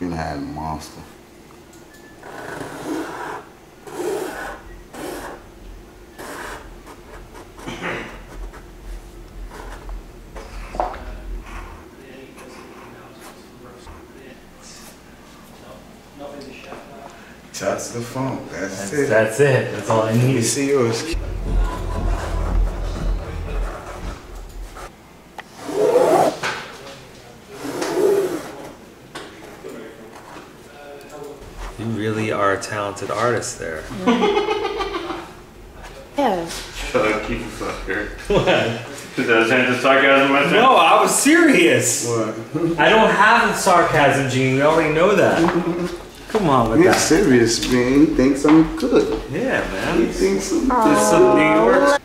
You had a monster. Touch the phone. That's, That's, it. that's it. That's all I Let me see yours. You really are a talented artist there. Yeah. Shut up, keep it fucker. What? Is that a sense of sarcasm, my? No, I was serious. What? I don't have the sarcasm gene. We already know that. Come on with He's that. serious, man. He thinks I'm good. Yeah, man. He man. thinks I'm There's good. some New